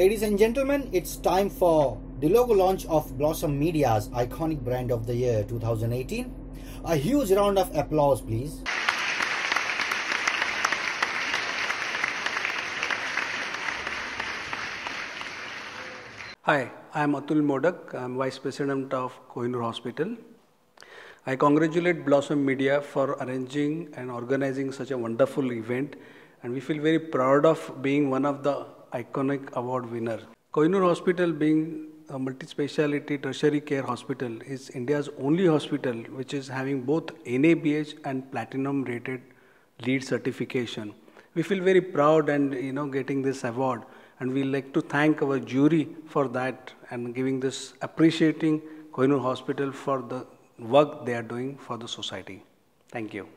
Ladies and gentlemen, it's time for the logo launch of Blossom Media's iconic brand of the year 2018. A huge round of applause, please. Hi, I am Atul Modak. I am Vice President of Kohinoor Hospital. I congratulate Blossom Media for arranging and organizing such a wonderful event and we feel very proud of being one of the iconic award winner. Kohinoor Hospital being a multi-speciality tertiary care hospital is India's only hospital which is having both NABH and platinum rated LEED certification. We feel very proud and you know getting this award and we like to thank our jury for that and giving this appreciating Kohinoor Hospital for the work they are doing for the society. Thank you.